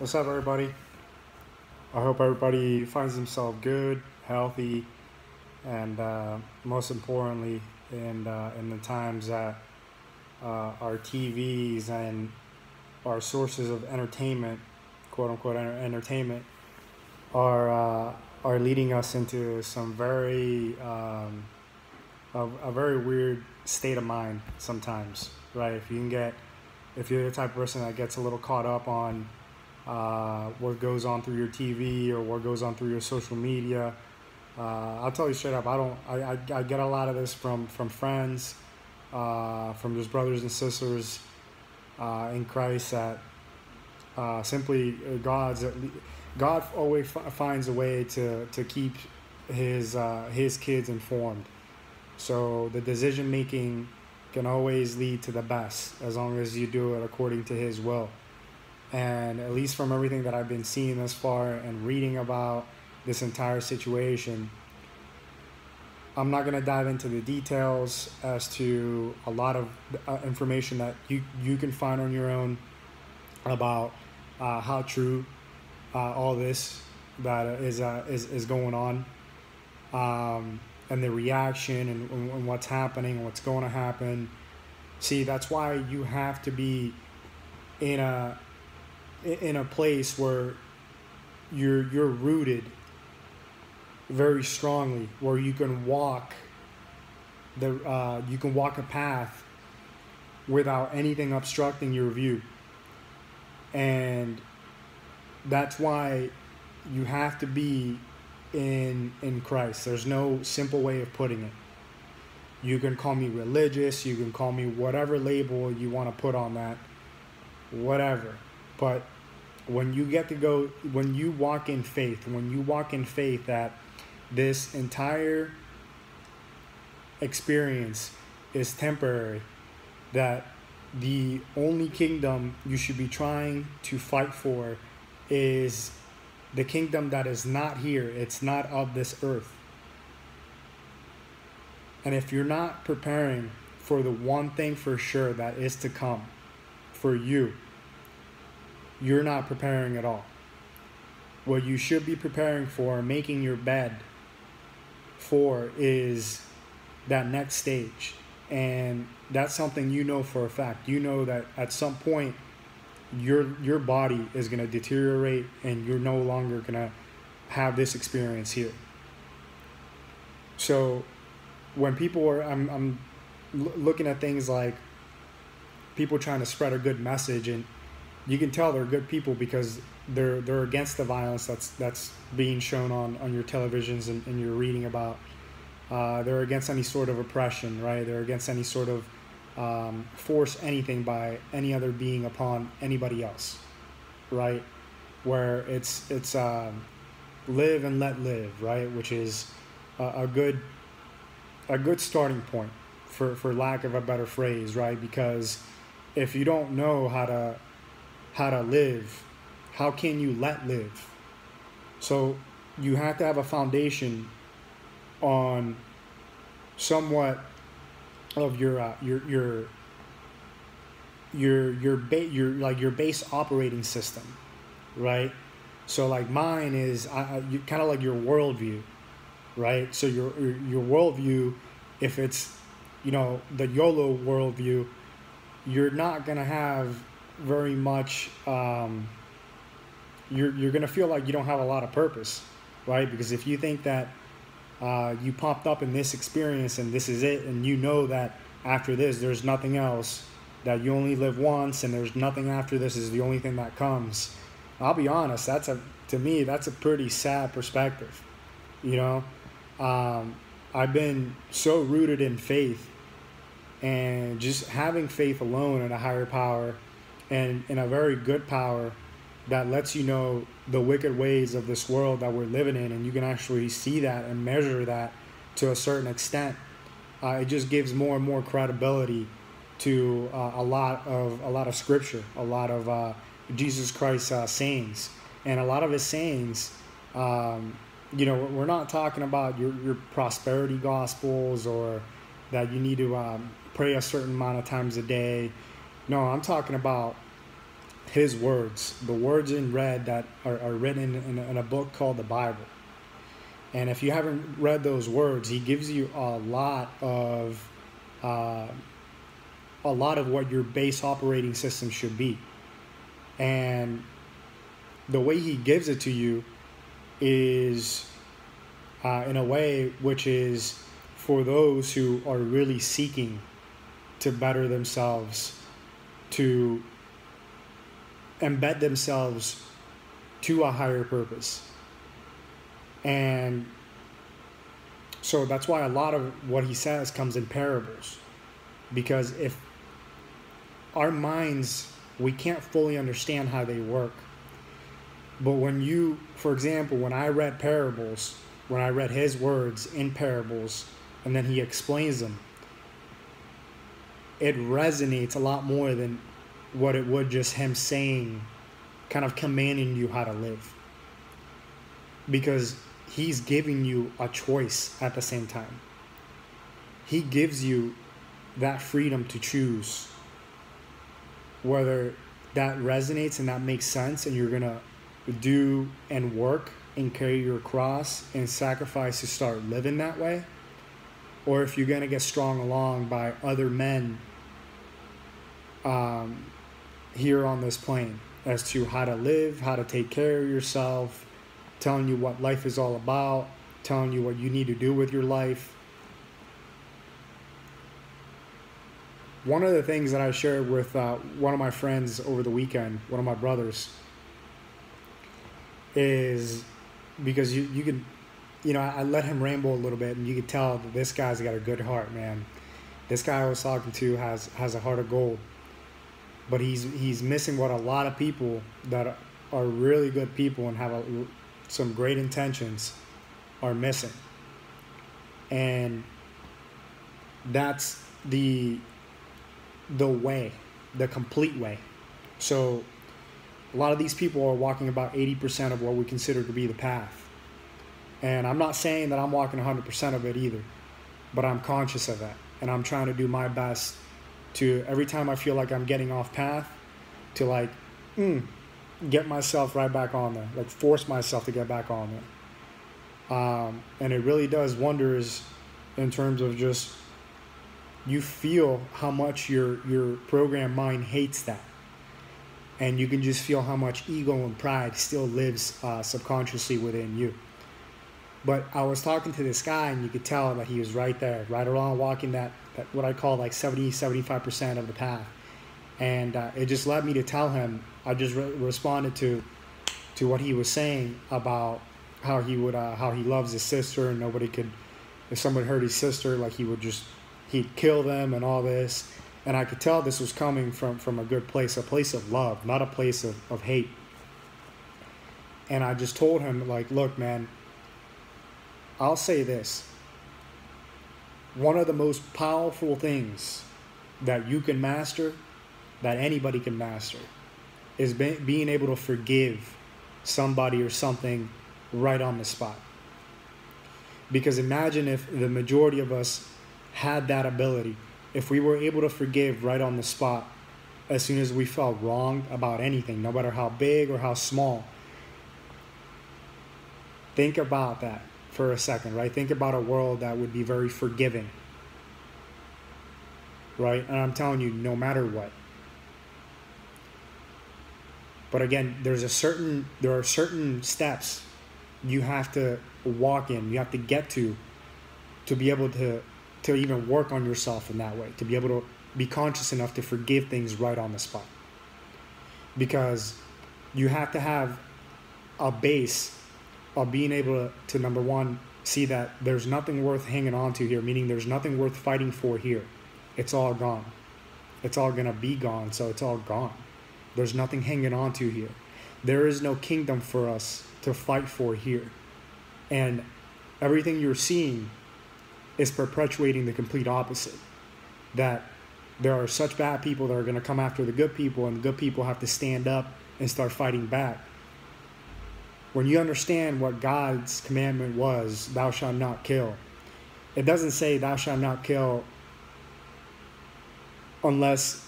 What's up, everybody? I hope everybody finds themselves good, healthy, and uh, most importantly, in uh, in the times that uh, our TVs and our sources of entertainment, quote unquote enter- entertainment, are uh, are leading us into some very um, a, a very weird state of mind sometimes, right? If you can get if you're the type of person that gets a little caught up on uh, what goes on through your TV or what goes on through your social media. Uh, I'll tell you straight up, I don't. I, I, I get a lot of this from from friends, uh, from just brothers and sisters uh, in Christ that uh, simply God's God always finds a way to to keep his uh, his kids informed. So the decision making can always lead to the best as long as you do it according to His will. And at least from everything that I've been seeing thus far and reading about this entire situation, I'm not going to dive into the details as to a lot of uh, information that you, you can find on your own about uh, how true uh, all this that is, uh, is, is going on um, and the reaction and, and what's happening and what's going to happen. See, that's why you have to be in a in a place where you're you're rooted very strongly, where you can walk the uh, you can walk a path without anything obstructing your view, and that's why you have to be in in Christ. There's no simple way of putting it. You can call me religious, you can call me whatever label you want to put on that. Whatever. But when you get to go when you walk in faith, when you walk in faith that this entire experience is temporary, that the only kingdom you should be trying to fight for is the kingdom that is not here, it's not of this earth. And if you're not preparing for the one thing for sure that is to come for you, you're not preparing at all. What you should be preparing for, making your bed for, is that next stage. And that's something you know for a fact. You know that at some point, your your body is going to deteriorate and you're no longer going to have this experience here so when people are i'm, I'm looking at things like people trying to spread a good message and you can tell they're good people because they're they're against the violence that's that's being shown on on your televisions and, and you're reading about uh, they're against any sort of oppression right they're against any sort of um, force anything by any other being upon anybody else, right? Where it's it's um, live and let live, right? Which is a, a good a good starting point for for lack of a better phrase, right? Because if you don't know how to how to live, how can you let live? So you have to have a foundation on somewhat of your uh, your your your your ba- your like your base operating system, right? So like mine is I kind of like your worldview, right? So your your, your worldview, if it's you know the YOLO worldview, you're not gonna have very much. Um, you're you're gonna feel like you don't have a lot of purpose, right? Because if you think that uh, you popped up in this experience and this is it, and you know that after this there's nothing else, that you only live once and there's nothing after this is the only thing that comes. I'll be honest, that's a to me that's a pretty sad perspective. You know, um, I've been so rooted in faith and just having faith alone in a higher power and in a very good power that lets you know the wicked ways of this world that we're living in, and you can actually see that and measure that to a certain extent. Uh, it just gives more and more credibility to uh, a lot of a lot of scripture, a lot of uh, Jesus Christ's uh, sayings, and a lot of his sayings. Um, you know, we're not talking about your, your prosperity gospels or that you need to um, pray a certain amount of times a day. No, I'm talking about his words, the words in red that are, are written in, in a book called the Bible. And if you haven't read those words, he gives you a lot of uh, a lot of what your base operating system should be. And the way he gives it to you is uh, in a way which is for those who are really seeking to better themselves, to embed themselves to a higher purpose. And so that's why a lot of what he says comes in parables. Because if our minds, we can't fully understand how they work. But when you, for example, when I read parables, when I read his words in parables, and then he explains them, it resonates a lot more than what it would just him saying, kind of commanding you how to live. Because he's giving you a choice at the same time. He gives you that freedom to choose whether that resonates and that makes sense and you're going to do and work and carry your cross and sacrifice to start living that way or if you're going to get strong along by other men um, here on this plane as to how to live, how to take care of yourself, telling you what life is all about, telling you what you need to do with your life. One of the things that I shared with uh, one of my friends over the weekend, one of my brothers, is because you, you can, you know, I let him ramble a little bit and you could tell that this guy's got a good heart, man. This guy I was talking to has, has a heart of gold but he's he's missing what a lot of people that are really good people and have a, some great intentions are missing. And that's the the way the complete way. So a lot of these people are walking about 80% of what we consider to be the path. And i'm not saying that i'm walking 100% of it either but i'm conscious of that. And i'm trying to do my best to every time I feel like I'm getting off path, to like, mm, get myself right back on there, like force myself to get back on there. Um, and it really does wonders in terms of just you feel how much your your program mind hates that, and you can just feel how much ego and pride still lives uh, subconsciously within you. But I was talking to this guy, and you could tell that he was right there, right along walking that what I call like 70, 75% of the path. And uh, it just led me to tell him, I just re- responded to, to what he was saying about how he would, uh, how he loves his sister, and nobody could, if someone hurt his sister, like he would just, he'd kill them and all this. And I could tell this was coming from, from a good place, a place of love, not a place of, of hate. And I just told him, like, look, man, I'll say this one of the most powerful things that you can master, that anybody can master, is be- being able to forgive somebody or something right on the spot. Because imagine if the majority of us had that ability, if we were able to forgive right on the spot as soon as we felt wrong about anything, no matter how big or how small. Think about that for a second, right? Think about a world that would be very forgiving, right? And I'm telling you, no matter what. But again, there's a certain there are certain steps you have to walk in, you have to get to to be able to to even work on yourself in that way, to be able to be conscious enough to forgive things right on the spot. Because you have to have a base being able to, to number one see that there's nothing worth hanging on to here meaning there's nothing worth fighting for here. It's all gone. It's all gonna be gone so it's all gone. There's nothing hanging on to here. There is no kingdom for us to fight for here. And everything you're seeing is perpetuating the complete opposite that there are such bad people that are going to come after the good people and the good people have to stand up and start fighting back when you understand what God's commandment was, thou shalt not kill, it doesn't say thou shalt not kill unless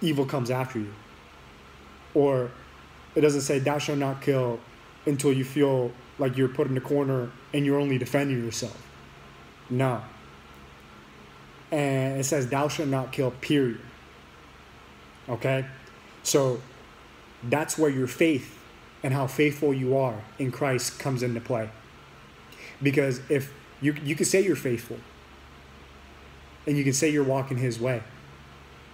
evil comes after you. Or it doesn't say, thou shalt not kill until you feel like you're put in a corner and you're only defending yourself. No. And it says, thou shalt not kill, period. Okay? So that's where your faith and how faithful you are in Christ comes into play. Because if you, you can say you're faithful and you can say you're walking his way.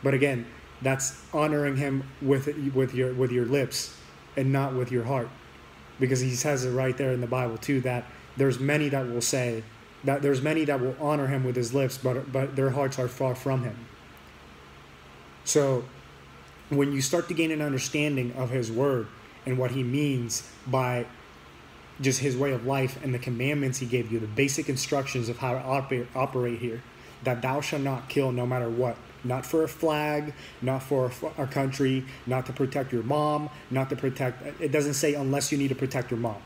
But again, that's honoring him with with your with your lips and not with your heart. Because he says it right there in the Bible too that there's many that will say that there's many that will honor him with his lips but but their hearts are far from him. So when you start to gain an understanding of his word and what he means by just his way of life and the commandments he gave you, the basic instructions of how to operate, operate here, that thou shalt not kill no matter what. Not for a flag, not for a, a country, not to protect your mom, not to protect. It doesn't say unless you need to protect your mom.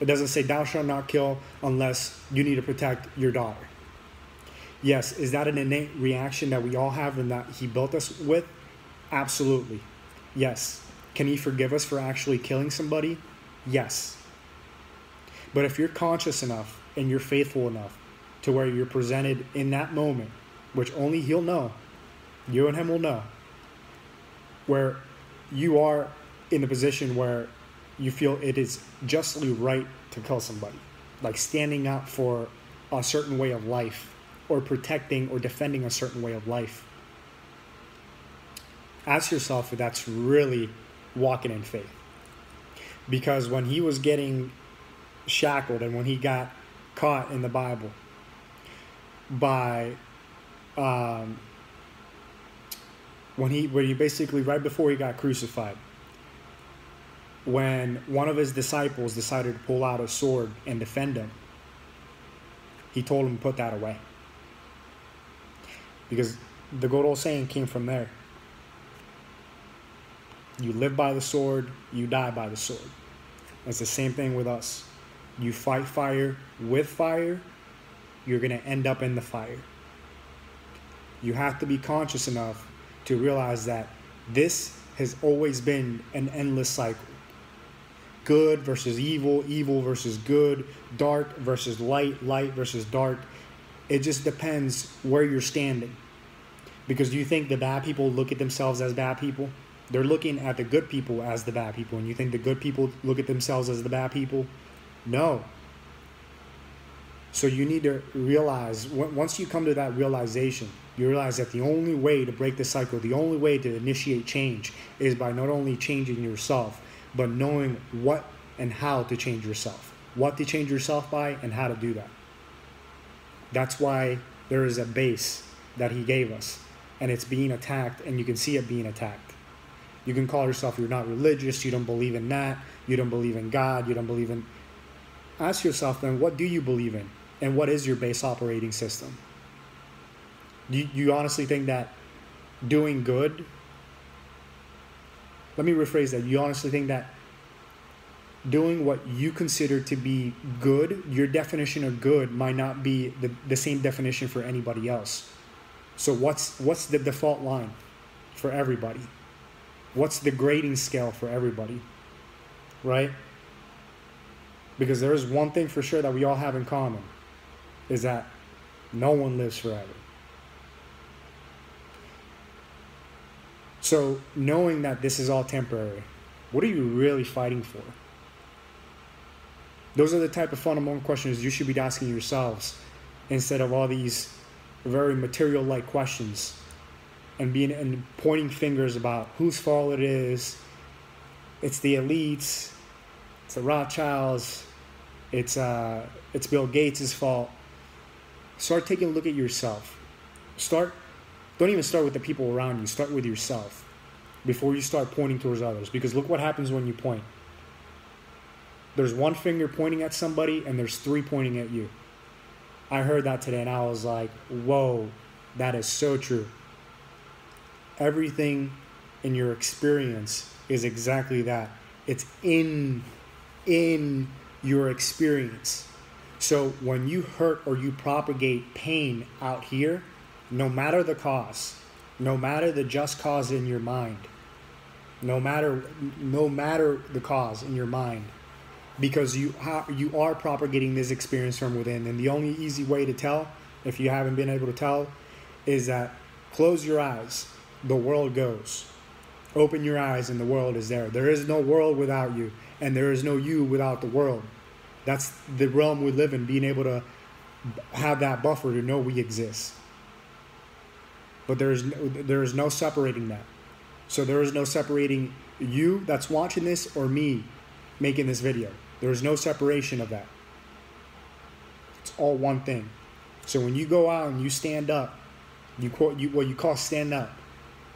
It doesn't say thou shalt not kill unless you need to protect your daughter. Yes, is that an innate reaction that we all have and that he built us with? Absolutely. Yes. Can he forgive us for actually killing somebody? Yes. But if you're conscious enough and you're faithful enough to where you're presented in that moment, which only he'll know, you and him will know, where you are in the position where you feel it is justly right to kill somebody, like standing up for a certain way of life or protecting or defending a certain way of life ask yourself if that's really walking in faith. Because when he was getting shackled and when he got caught in the Bible by um, when he when he basically right before he got crucified when one of his disciples decided to pull out a sword and defend him he told him to put that away because the good old saying came from there you live by the sword, you die by the sword. It's the same thing with us. You fight fire with fire, you're going to end up in the fire. You have to be conscious enough to realize that this has always been an endless cycle. Good versus evil, evil versus good, dark versus light, light versus dark. It just depends where you're standing. Because do you think the bad people look at themselves as bad people? They're looking at the good people as the bad people, and you think the good people look at themselves as the bad people? No. So you need to realize once you come to that realization, you realize that the only way to break the cycle, the only way to initiate change is by not only changing yourself, but knowing what and how to change yourself. What to change yourself by and how to do that. That's why there is a base that he gave us, and it's being attacked, and you can see it being attacked. You can call yourself you're not religious, you don't believe in that, you don't believe in God, you don't believe in. Ask yourself then, what do you believe in? And what is your base operating system? Do you, you honestly think that doing good, let me rephrase that. You honestly think that doing what you consider to be good, your definition of good might not be the, the same definition for anybody else. So what's what's the default line for everybody? What's the grading scale for everybody? Right? Because there is one thing for sure that we all have in common is that no one lives forever. So, knowing that this is all temporary, what are you really fighting for? Those are the type of fundamental questions you should be asking yourselves instead of all these very material like questions and being and pointing fingers about whose fault it is. It's the elites. It's the Rothschilds. It's uh, it's Bill Gates' fault. Start taking a look at yourself. Start. Don't even start with the people around you. Start with yourself before you start pointing towards others. Because look what happens when you point. There's one finger pointing at somebody, and there's three pointing at you. I heard that today, and I was like, "Whoa, that is so true." Everything in your experience is exactly that. It's in in your experience. So when you hurt or you propagate pain out here, no matter the cause, no matter the just cause in your mind, no matter no matter the cause in your mind because you you are propagating this experience from within and the only easy way to tell if you haven't been able to tell is that close your eyes the world goes open your eyes and the world is there there is no world without you and there is no you without the world that's the realm we live in being able to have that buffer to know we exist but there is no, there is no separating that so there is no separating you that's watching this or me making this video. There is no separation of that. It's all one thing. So when you go out and you stand up, you quote you what you call stand up,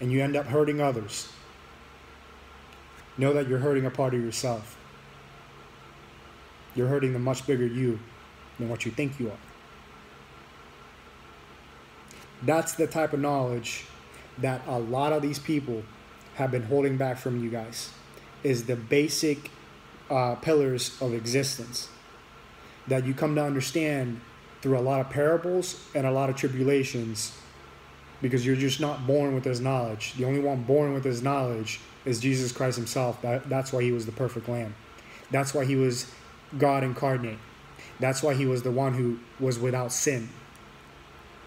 and you end up hurting others. Know that you're hurting a part of yourself. You're hurting the much bigger you than what you think you are. That's the type of knowledge that a lot of these people have been holding back from you guys is the basic uh, pillars of existence that you come to understand through a lot of parables and a lot of tribulations because you're just not born with this knowledge. The only one born with this knowledge is Jesus Christ himself. That, that's why he was the perfect lamb. That's why he was God incarnate. That's why he was the one who was without sin.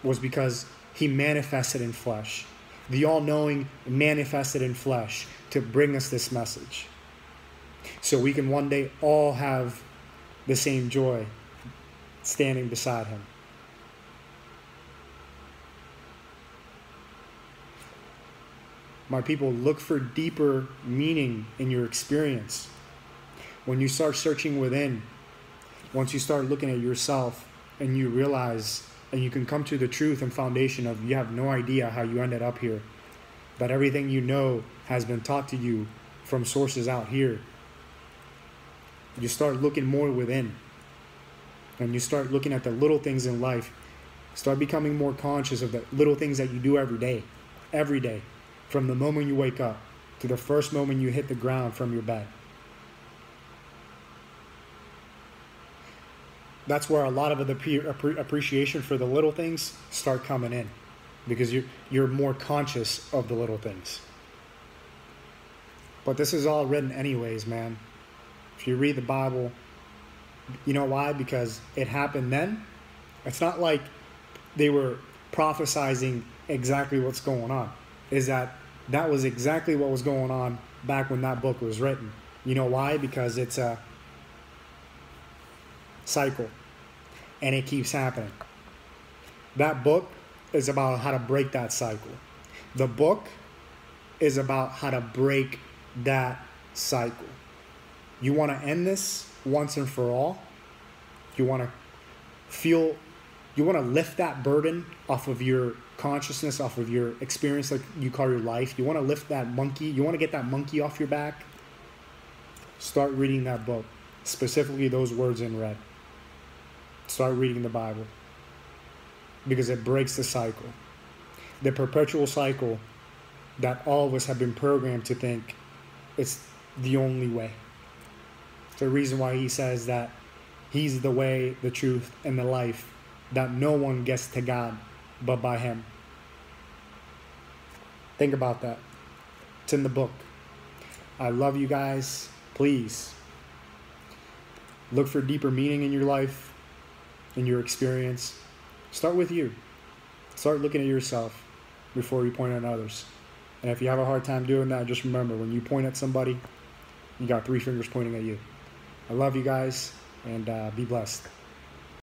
Was because he manifested in flesh the all knowing manifested in flesh to bring us this message. So we can one day all have the same joy standing beside him. My people, look for deeper meaning in your experience. When you start searching within, once you start looking at yourself and you realize and you can come to the truth and foundation of you have no idea how you ended up here. but everything you know has been taught to you from sources out here. You start looking more within. And you start looking at the little things in life. Start becoming more conscious of the little things that you do every day. Every day. From the moment you wake up to the first moment you hit the ground from your bed. that's where a lot of the appreciation for the little things start coming in because you're, you're more conscious of the little things. But this is all written anyways, man. If you read the Bible, you know why? Because it happened then. It's not like they were prophesizing exactly what's going on. Is that that was exactly what was going on back when that book was written. You know why? Because it's a cycle and it keeps happening. That book is about how to break that cycle. The book is about how to break that cycle. You want to end this once and for all. You want to feel, you want to lift that burden off of your consciousness, off of your experience, like you call your life. You want to lift that monkey, you want to get that monkey off your back. Start reading that book, specifically those words in red. Start reading the Bible because it breaks the cycle, the perpetual cycle that all of us have been programmed to think it's the only way. The reason why he says that he's the way, the truth, and the life, that no one gets to God but by him. Think about that. It's in the book. I love you guys. Please look for deeper meaning in your life in your experience, start with you. Start looking at yourself before you point at others. And if you have a hard time doing that, just remember when you point at somebody, you got three fingers pointing at you. I love you guys, and uh, be blessed.